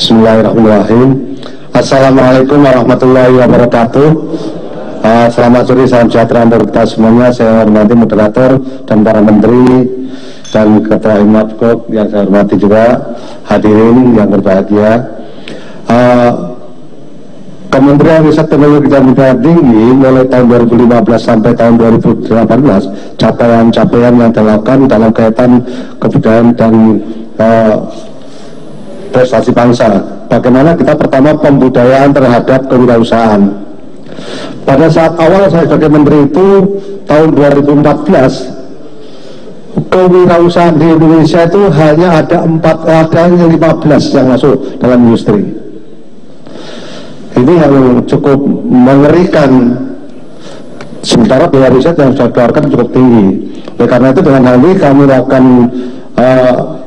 Bismillahirrahmanirrahim. Assalamualaikum warahmatullahi wabarakatuh. Uh, selamat sore, salam sejahtera untuk kita semuanya. Saya hormati moderator dan para menteri dan ketua Imatkok yang saya hormati juga hadirin yang berbahagia. Uh, Kementerian Riset Teknologi dan Pendidikan Tinggi mulai tahun 2015 sampai tahun 2018 capaian-capaian yang dilakukan dalam kaitan kebudayaan dan uh, prestasi bangsa. Bagaimana kita pertama pembudayaan terhadap kewirausahaan. Pada saat awal saya sebagai menteri itu tahun 2014 kewirausahaan di Indonesia itu hanya ada empat ada yang 15 yang masuk dalam industri. Ini yang cukup mengerikan. Sementara biaya riset yang sudah keluarkan cukup tinggi. Oleh karena itu dengan hal ini kami akan uh,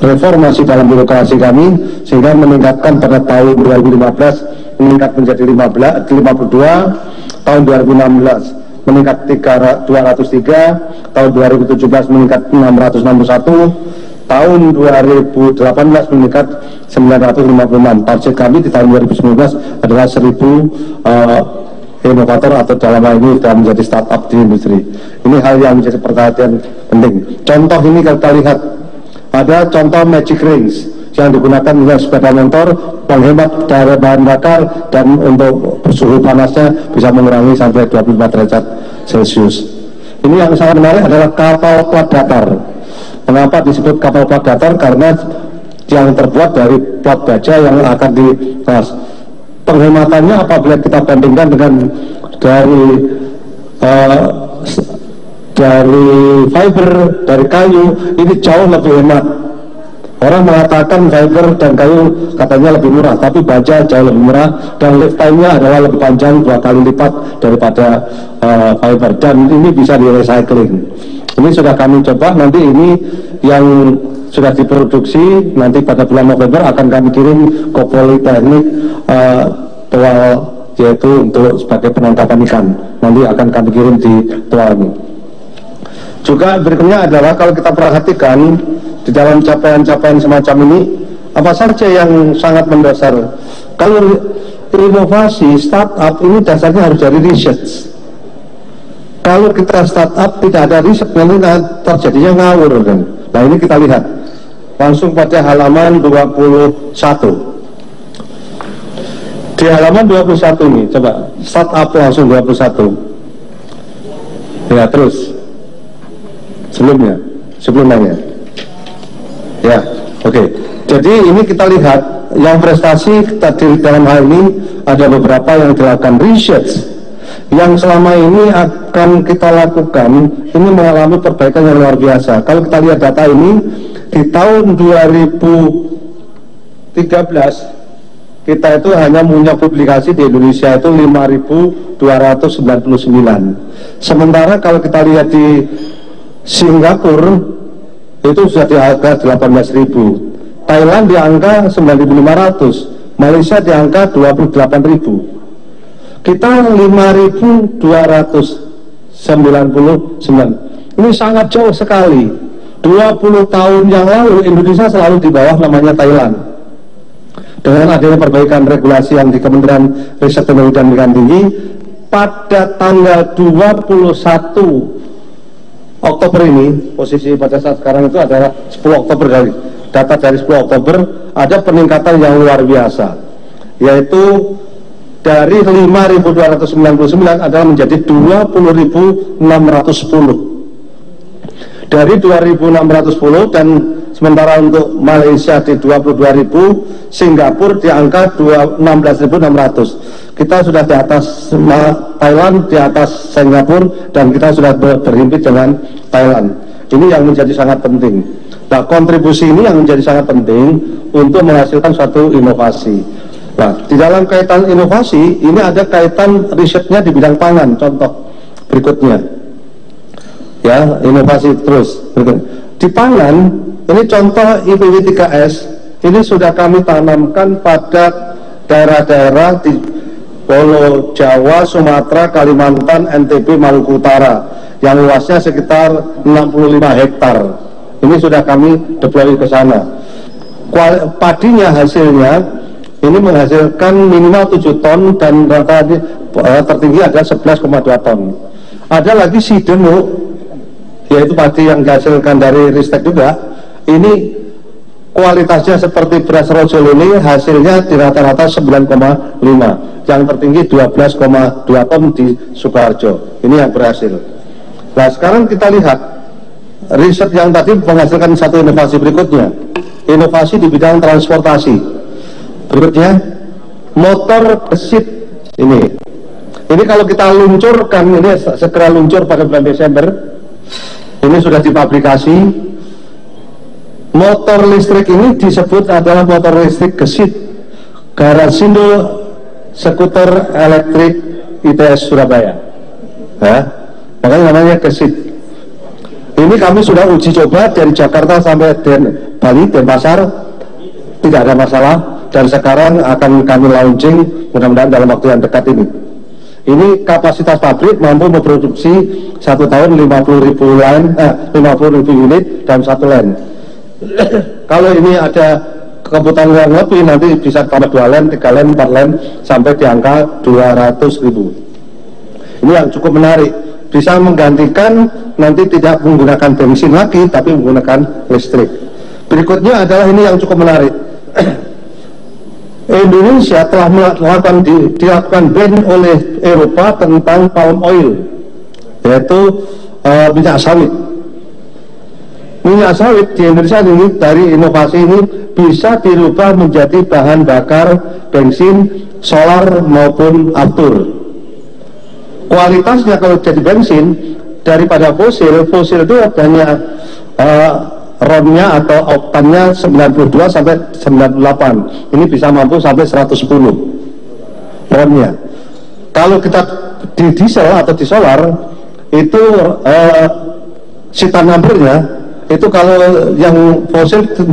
reformasi dalam birokrasi kami sehingga meningkatkan pada tahun 2015 meningkat menjadi 15, 52 tahun 2016 meningkat 3, 203 tahun 2017 meningkat 661 tahun 2018 meningkat 956 target kami di tahun 2019 adalah 1000 uh, inovator atau dalam hal ini sudah menjadi startup di industri. Ini hal yang menjadi perhatian penting. Contoh ini kita lihat ada contoh magic rings yang digunakan untuk sepeda motor menghemat daya bahan bakar dan untuk suhu panasnya bisa mengurangi sampai 25 derajat celcius. Ini yang sangat menarik adalah kapal plat datar. Mengapa disebut kapal plat datar? Karena yang terbuat dari plat baja yang akan di nah, penghematannya apabila kita bandingkan dengan dari uh, dari fiber, dari kayu ini jauh lebih hemat orang mengatakan fiber dan kayu katanya lebih murah tapi baja jauh lebih murah dan lifetime-nya adalah lebih panjang dua kali lipat daripada uh, fiber. Dan ini bisa di recycling ini sudah kami coba nanti ini yang sudah diproduksi nanti pada bulan November akan kami kirim ke Politeknik uh, yaitu untuk sebagai penangkapan ikan. Nanti akan kami kirim di Tual ini juga berikutnya adalah kalau kita perhatikan di dalam capaian-capaian semacam ini apa saja yang sangat mendasar. Kalau inovasi startup ini dasarnya harus dari research. Kalau kita startup tidak ada riset nanti terjadinya ngawur kan. Nah ini kita lihat langsung pada halaman 21. Di halaman 21 ini coba startup langsung 21. Ya terus sebelumnya. Sebelumnya ya oke. Okay. jadi ini kita lihat yang prestasi tadi dalam hal ini ada beberapa yang dilakukan research. Yang selama ini akan kita lakukan ini mengalami perbaikan yang luar biasa. Kalau kita lihat data ini di tahun 2013 kita itu hanya punya publikasi di Indonesia itu 5.299 sementara kalau kita lihat di Singapura itu sudah di angka 18.000 Thailand di angka 9.500 Malaysia di angka 28.000 kita 5.299 ini sangat jauh sekali. 20 tahun yang lalu Indonesia selalu di bawah namanya Thailand. Dengan adanya perbaikan regulasi yang di Kementerian Riset Teknologi dan Pendidikan Tinggi pada tanggal 21 Oktober ini posisi pada saat sekarang itu adalah 10 Oktober dari data dari 10 Oktober ada peningkatan yang luar biasa yaitu dari 5.299 adalah menjadi 20.610 dari 2.610 dan sementara untuk Malaysia di 22.000 Singapura di angka 16.600 kita sudah di atas Thailand, di atas Singapura, dan kita sudah berhimpit dengan Thailand. Ini yang menjadi sangat penting. Nah, kontribusi ini yang menjadi sangat penting untuk menghasilkan suatu inovasi. Nah, di dalam kaitan inovasi, ini ada kaitan risetnya di bidang pangan, contoh berikutnya. Ya, inovasi terus. Di pangan, ini contoh IPW 3S, ini sudah kami tanamkan pada daerah-daerah di Polo, Jawa, Sumatera, Kalimantan, NTB, Maluku Utara yang luasnya sekitar 65 hektar. Ini sudah kami deploy ke sana. padinya hasilnya ini menghasilkan minimal 7 ton dan rata uh, tertinggi ada 11,2 ton. Ada lagi si demo yaitu padi yang dihasilkan dari ristek juga. Ini kualitasnya seperti beras rojol ini hasilnya di rata-rata 9,5 yang tertinggi 12,2 ton di Sukoharjo. Ini yang berhasil. Nah sekarang kita lihat riset yang tadi menghasilkan satu inovasi berikutnya. Inovasi di bidang transportasi. Berikutnya motor kesit ini. Ini kalau kita luncurkan ini segera luncur pada bulan Desember. Ini sudah dipublikasi motor listrik ini disebut adalah motor listrik gesit. Garasindo skuter elektrik ITS Surabaya. Ya, makanya namanya gesit. Ini kami sudah uji coba dari Jakarta sampai Den, Bali, Denpasar. Tidak ada masalah. Dan sekarang akan kami launching mudah-mudahan dalam waktu yang dekat ini. Ini kapasitas pabrik mampu memproduksi satu tahun 50 ribu line, eh, 50 ribu unit dalam satu line kalau ini ada kebutuhan yang lebih nanti bisa tambah dua len, tiga len, empat len sampai di angka 200 ribu. Ini yang cukup menarik. Bisa menggantikan nanti tidak menggunakan bensin lagi tapi menggunakan listrik. Berikutnya adalah ini yang cukup menarik. Indonesia telah melakukan di, dilakukan ban oleh Eropa tentang palm oil yaitu uh, minyak sawit minyak sawit di Indonesia ini dari inovasi ini bisa dirubah menjadi bahan bakar bensin, solar maupun aftur. Kualitasnya kalau jadi bensin daripada fosil, fosil itu hanya uh, RON-nya atau oktannya 92 sampai 98. Ini bisa mampu sampai 110 RON-nya. Kalau kita di diesel atau di solar itu uh, sitan number-nya itu kalau yang fosil 40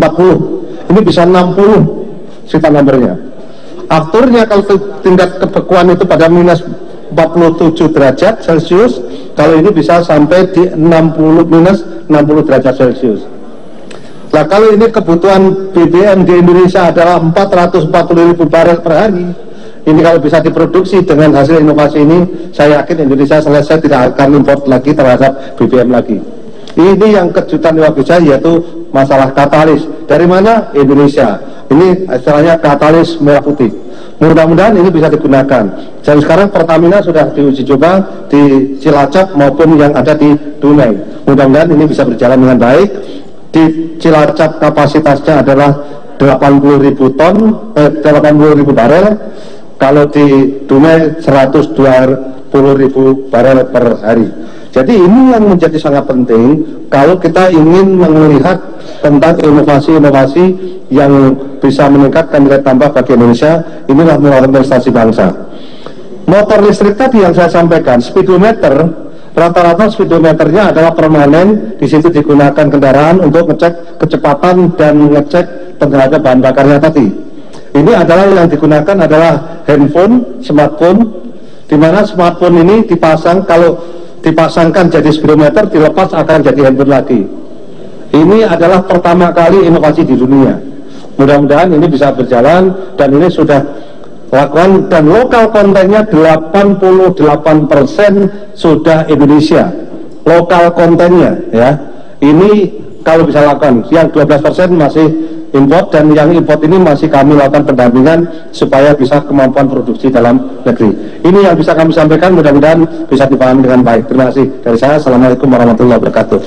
ini bisa 60 sita numbernya. Akturnya kalau tingkat kebekuan itu pada minus 47 derajat celcius kalau ini bisa sampai di 60 minus 60 derajat celcius. Nah kalau ini kebutuhan BBM di Indonesia adalah 440 ribu barel per hari ini kalau bisa diproduksi dengan hasil inovasi ini saya yakin Indonesia selesai tidak akan import lagi terhadap BBM lagi ini yang kejutan bagi saya yaitu masalah katalis. Dari mana? Indonesia. Ini istilahnya katalis merah putih. Mudah-mudahan ini bisa digunakan. Dan sekarang Pertamina sudah diuji coba di Cilacap maupun yang ada di Dunai. Mudah-mudahan ini bisa berjalan dengan baik. Di Cilacap kapasitasnya adalah 80 ribu ton, eh, 80 ribu barel. Kalau di Dunai 120 ribu barel per hari. Jadi ini yang menjadi sangat penting kalau kita ingin melihat tentang inovasi-inovasi yang bisa meningkatkan nilai tambah bagi Indonesia, inilah merupakan prestasi bangsa. Motor listrik tadi yang saya sampaikan, speedometer, rata-rata speedometernya adalah permanen, di situ digunakan kendaraan untuk ngecek kecepatan dan ngecek terhadap bahan bakarnya tadi. Ini adalah yang digunakan adalah handphone, smartphone, di mana smartphone ini dipasang kalau dipasangkan jadi speedometer dilepas akan jadi handphone lagi. Ini adalah pertama kali inovasi di dunia. Mudah-mudahan ini bisa berjalan dan ini sudah lakukan dan lokal kontennya 88% sudah Indonesia. Lokal kontennya ya. Ini kalau bisa lakukan yang 12% masih import dan yang import ini masih kami lakukan pendampingan supaya bisa kemampuan produksi dalam negeri. Ini yang bisa kami sampaikan mudah-mudahan bisa dipahami dengan baik. Terima kasih dari saya. Assalamualaikum warahmatullahi wabarakatuh.